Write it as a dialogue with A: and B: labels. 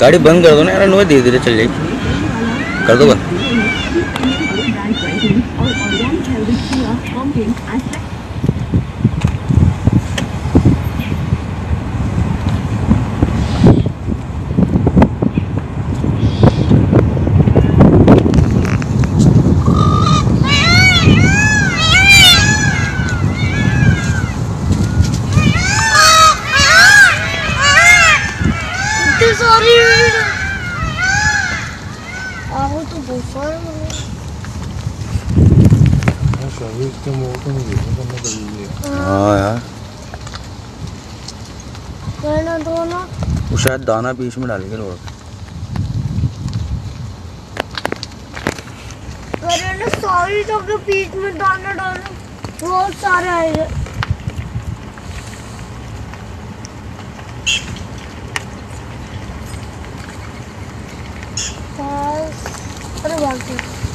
A: गाड़ी बंद कर दो ना यार नो धीरे धीरे चल जाएगी कर दो बंद
B: कितनी सारी भीड़ है। तो सारे लोग हैं।
C: है।
A: हाँ यार। वो शायद दाना बीच में डाल के रोक
B: अरे ना सारी जगह बीच में दाना डालो। बहुत सारे guys. What about you?